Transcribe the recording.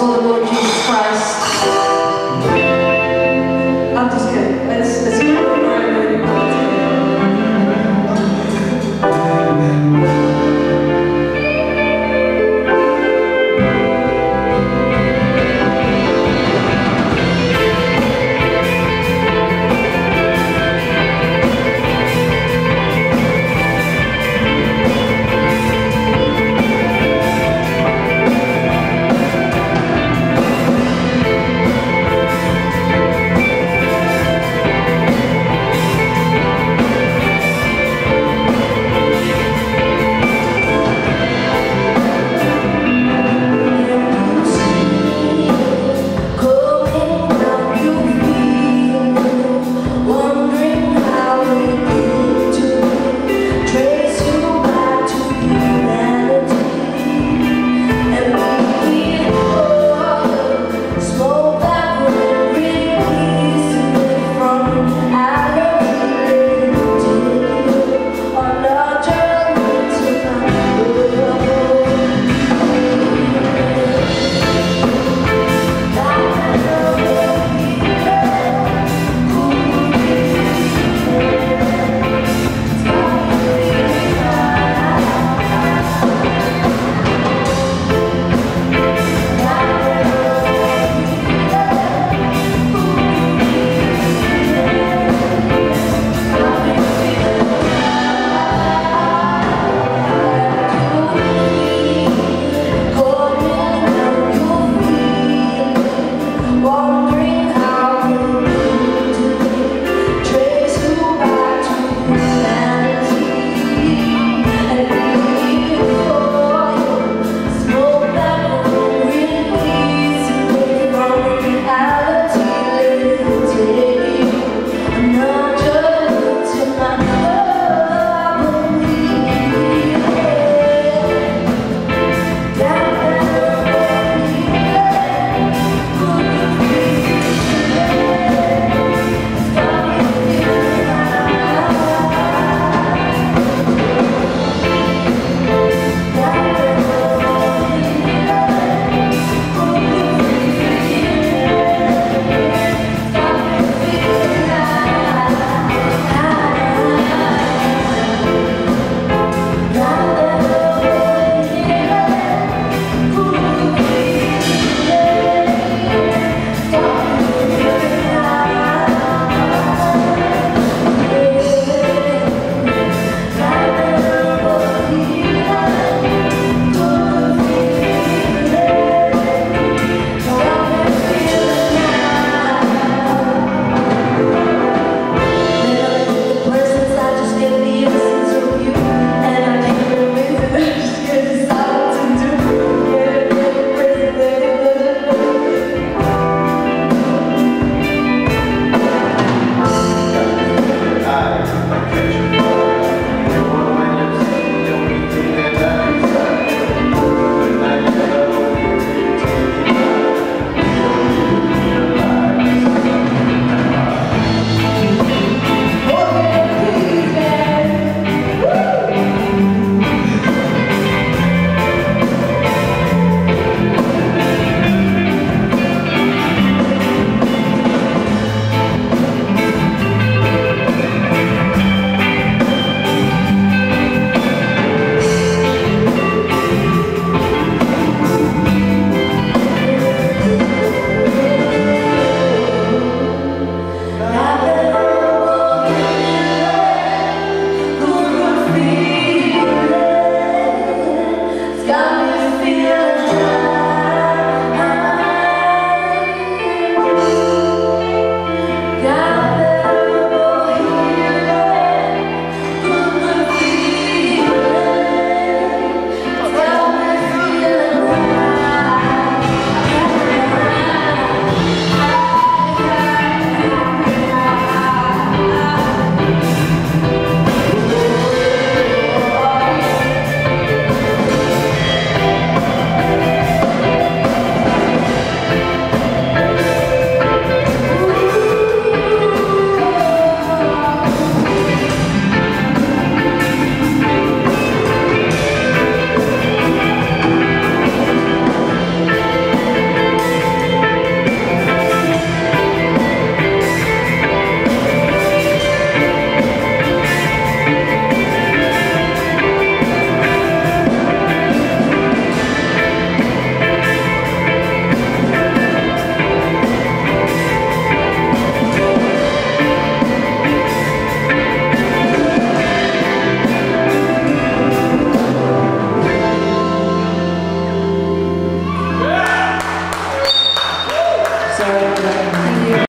gospel of the Lord Jesus Christ.